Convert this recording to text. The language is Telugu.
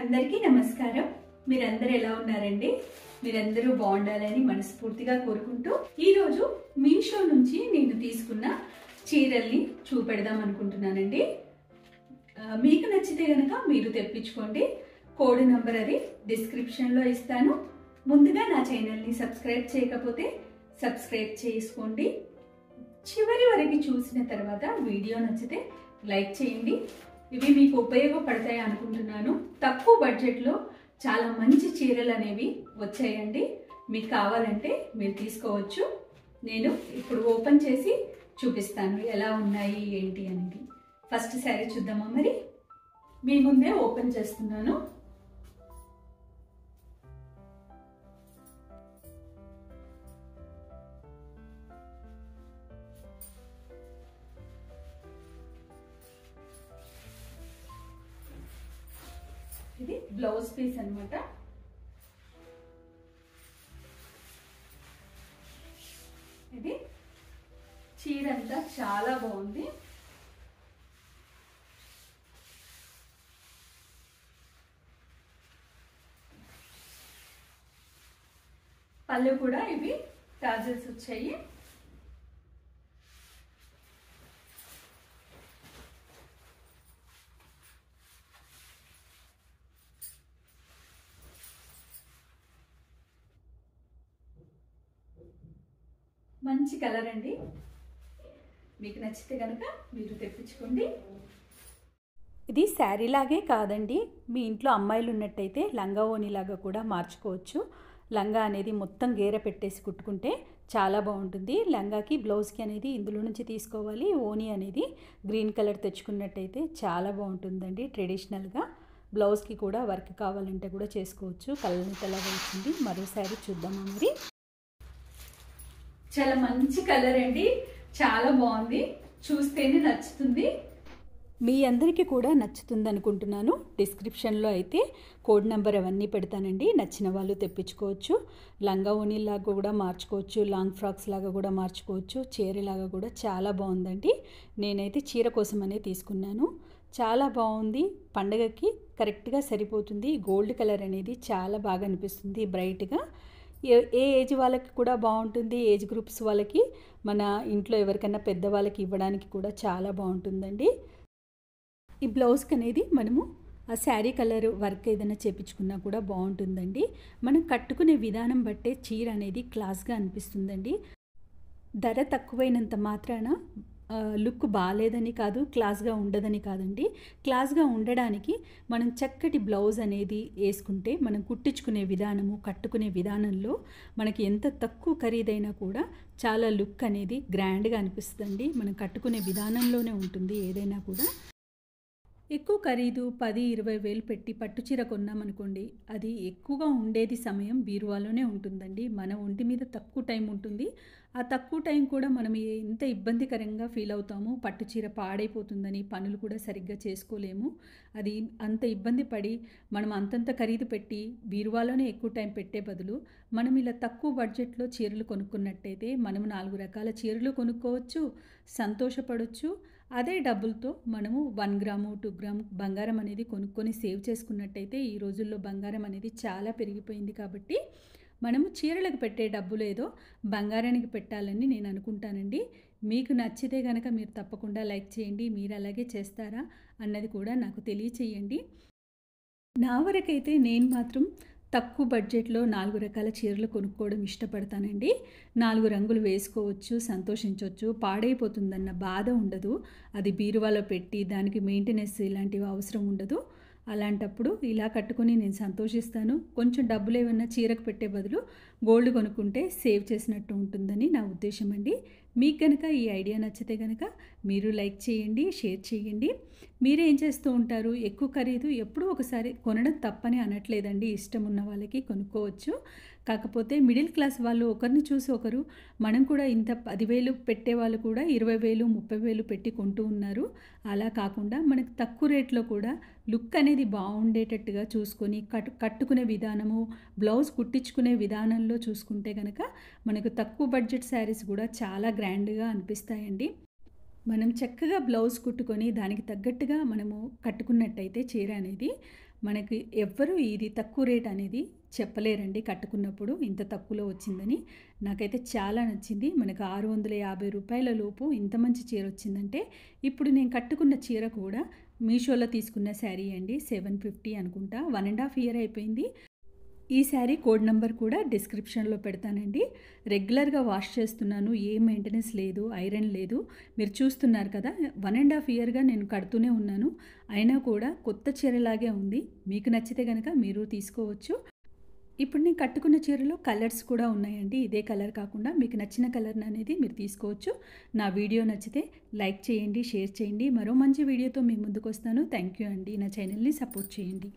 అందరికీ నమస్కారం. మీరందరూ ఎలా ఉన్నారండి? మీరందరూ బాగుండాలని మనస్ఫూర్తిగా కోరుకుంటూ ఈరోజు మీషో నుంచి నేను తీసుకున్న చీరల్ని చూపెడదాం అనుకుంటున్నానండి. మీకు నచ్చితే కనుక మీరు తెప్పించుకోండి. కోడ్ నంబర్ అది డిస్క్రిప్షన్లో ఇస్తాను. ముందుగా నా ఛానల్ని సబ్స్క్రైబ్ చేయకపోతే సబ్స్క్రైబ్ చేసుకోండి. చివరి వరకు చూసిన తర్వాత వీడియో నచ్చితే లైక్ చేయండి. ఇవి మీకు ఉపయోగపడతాయి అనుకుంటున్నాను. తక్కువ బడ్జెట్లో చాలా మంచి చీరలు అనేవి వచ్చాయండి. మీకు కావాలంటే మీరు తీసుకోవచ్చు. నేను ఇప్పుడు ఓపెన్ చేసి చూపిస్తాను ఎలా ఉన్నాయి ఏంటి అనేది. ఫస్ట్ శారీ చూద్దామా మరి? మీ ముందే ఓపెన్ చేస్తున్నాను. బ్లౌజ్ పీస్ అనమాట ఇది చీర అంతా చాలా బాగుంది. పళ్ళు కూడా ఇవి టాజల్స్ వచ్చాయి. మంచి కలర్ అండి. మీకు నచ్చితే కనుక మీరు తెప్పించుకోండి. ఇది శారీ లాగే కాదండి. మీ ఇంట్లో అమ్మాయిలు ఉన్నట్టయితే లంగా ఓణిలాగా కూడా మార్చుకోవచ్చు. లంగా అనేది మొత్తం గేర పెట్టేసి కుట్టుకుంటే చాలా బాగుంటుంది. లంగాకి బ్లౌజ్కి అనేది ఇందులో నుంచి తీసుకోవాలి. ఓణి అనేది గ్రీన్ కలర్ తెచ్చుకున్నట్టయితే చాలా బాగుంటుందండి ట్రెడిషనల్గా. బ్లౌజ్కి కూడా వర్క్ కావాలంటే కూడా చేసుకోవచ్చు. కలర్ వచ్చింది. మరోసారి చూద్దామా మరి? చాలా మంచి కలర్ అండి. చాలా బాగుంది. చూస్తేనే నచ్చుతుంది. మీ అందరికీ కూడా నచ్చుతుంది అనుకుంటున్నాను డిస్క్రిప్షన్లో అయితే కోడ్ నెంబర్ అవన్నీ పెడతానండి. నచ్చిన వాళ్ళు తెప్పించుకోవచ్చు. లంగా లాగా కూడా మార్చుకోవచ్చు. లాంగ్ ఫ్రాక్స్ లాగా కూడా మార్చుకోవచ్చు. చీరలాగా కూడా చాలా బాగుందండి. నేనైతే చీర కోసమనే తీసుకున్నాను. చాలా బాగుంది. పండగకి కరెక్ట్గా సరిపోతుంది. గోల్డ్ కలర్ అనేది చాలా బాగా అనిపిస్తుంది బ్రైట్గా. ఏ ఏ ఏజ్ వాళ్ళకి కూడా బాగుంటుంది ఏజ్ గ్రూప్స్ వాళ్ళకి మన ఇంట్లో ఎవరికైనా పెద్దవాళ్ళకి ఇవ్వడానికి కూడా చాలా బాగుంటుందండి. ఈ బ్లౌజ్కి అనేది మనము ఆ శారీ కలర్ వర్క్ ఏదైనా చేపించుకున్నా కూడా బాగుంటుందండి. మనం కట్టుకునే విధానం బట్టే చీర అనేది క్లాస్గా అనిపిస్తుందండి. ధర తక్కువైనంత మాత్రాన లుక్ బాగాలేదని కాదు క్లాస్గా ఉండదని కాదండి. క్లాస్గా ఉండడానికి మనం చక్కటి బ్లౌజ్ అనేది వేసుకుంటే మనం కుట్టించుకునే విధానము కట్టుకునే విధానంలో మనకి ఎంత తక్కువ ఖరీదైనా కూడా చాలా లుక్ అనేది గ్రాండ్గా అనిపిస్తుందండి. మనం కట్టుకునే విధానంలోనే ఉంటుంది ఏదైనా కూడా. ఎక్కువ ఖరీదు పది ఇరవై వేలు పెట్టి పట్టుచీర కొన్నామనుకోండి అది ఎక్కువగా ఉండేది సమయం బీరువాలోనే ఉంటుందండి. మన ఒంటి మీద తక్కువ టైం ఉంటుంది. ఆ తక్కువ టైం కూడా మనం ఎంత ఇబ్బందికరంగా ఫీల్ అవుతామో పట్టుచీర పాడైపోతుందని పనులు కూడా సరిగ్గా చేసుకోలేము. అది అంత ఇబ్బంది పడి మనం అంతంత ఖరీదు పెట్టి బీరువాలోనే ఎక్కువ టైం పెట్టే బదులు మనం ఇలా తక్కువ బడ్జెట్లో చీరలు కొనుక్కున్నట్టయితే మనం నాలుగు రకాల చీరలు కొనుక్కోవచ్చు సంతోషపడవచ్చు అదే డబ్బులతో మనము వన్ గ్రాము టూ గ్రామ్ బంగారం అనేది కొనుక్కొని సేవ్ చేసుకున్నట్టయితే ఈ రోజుల్లో బంగారం అనేది చాలా పెరిగిపోయింది కాబట్టి మనము చీరలకు పెట్టే డబ్బులు ఏదో బంగారానికి పెట్టాలని నేను అనుకుంటానండి. మీకు నచ్చితే కనుక మీరు తప్పకుండా లైక్ చేయండి మీరు అలాగే చేస్తారా అన్నది కూడా నాకు తెలియచేయండి. నా వరకైతే నేను మాత్రం తక్కువ బడ్జెట్లో నాలుగు రకాల చీరలు కొనుక్కోవడం ఇష్టపడతానండి. నాలుగు రంగులు వేసుకోవచ్చు సంతోషించవచ్చు పాడైపోతుందన్న బాధ ఉండదు. అది బీరువాలో పెట్టి దానికి మెయింటెనెన్స్ ఇలాంటివి అవసరం ఉండదు. అలాంటప్పుడు ఇలా కట్టుకొని నేను సంతోషిస్తాను. కొంచెం డబ్బులు ఏమన్నా చీరకు పెట్టే బదులు గోల్డ్ కొనుక్కుంటే సేవ్ చేసినట్టు ఉంటుందని నా ఉద్దేశం అండి మీకు కనుక ఈ ఐడియా నచ్చితే కనుక మీరు లైక్ చేయండి షేర్ చేయండి. మీరేం చేస్తూ ఉంటారు? ఎక్కువ ఖరీదు ఎప్పుడూ ఒకసారి కొనడం తప్పని అనట్లేదండి. ఇష్టం ఉన్న వాళ్ళకి కొనుక్కోవచ్చు. కాకపోతే మిడిల్ క్లాస్ వాళ్ళు ఒకరిని చూసి ఒకరు మనం కూడా ఇంత పదివేలు పెట్టే వాళ్ళు కూడా ఇరవై వేలు ముప్పై వేలు పెట్టి కొంటూ ఉన్నారు. అలా కాకుండా మనకు తక్కువ రేట్లో కూడా లుక్ అనేది బాగుండేటట్టుగా చూసుకొని కట్ కట్టుకునే విధానము బ్లౌజ్ కుట్టించుకునే విధానంలో చూసుకుంటే కనుక మనకు తక్కువ బడ్జెట్ శారీస్ కూడా చాలా గ్రాండ్గా అనిపిస్తాయండి. మనం చక్కగా బ్లౌజ్ కుట్టుకొని దానికి తగ్గట్టుగా మనము కట్టుకున్నట్టయితే చీర అనేది మనకి ఎవ్వరూ ఇది తక్కువ రేట్ అనేది చెప్పలేరండి కట్టుకున్నప్పుడు ఇంత తక్కువలో వచ్చిందని. నాకైతే చాలా నచ్చింది. మనకు ఆరు వందల యాభై రూపాయల లోపు ఇంత మంచి చీర వచ్చిందంటే ఇప్పుడు నేను కట్టుకున్న చీర కూడా మీషోలో తీసుకున్న శారీ అండి సెవెన్ ఫిఫ్టీ అనుకుంటా. వన్ అండ్ హాఫ్ ఇయర్ అయిపోయింది. ఈ శారీ కోడ్ నెంబర్ కూడా డిస్క్రిప్షన్లో పెడతానండి. రెగ్యులర్గా వాష్ చేస్తున్నాను ఏ మెయింటెనెన్స్ లేదు ఐరన్ లేదు. మీరు చూస్తున్నారు కదా వన్ అండ్ హాఫ్ ఇయర్గా నేను కడుతూనే ఉన్నాను. అయినా కూడా కొత్త చీరలాగే ఉంది. మీకు నచ్చితే కనుక మీరు తీసుకోవచ్చు. ఇప్పుడు నేను కట్టుకున్న చీరలో కలర్స్ కూడా ఉన్నాయండి. ఇదే కలర్ కాకుండా మీకు నచ్చిన కలర్ అనేది మీరు తీసుకోవచ్చు. నా వీడియో నచ్చితే లైక్ చేయండి షేర్ చేయండి. మరో మంచి వీడియోతో మీ ముందుకు వస్తాను. థ్యాంక్ యూ అండి. నా ఛానల్ని సపోర్ట్ చేయండి.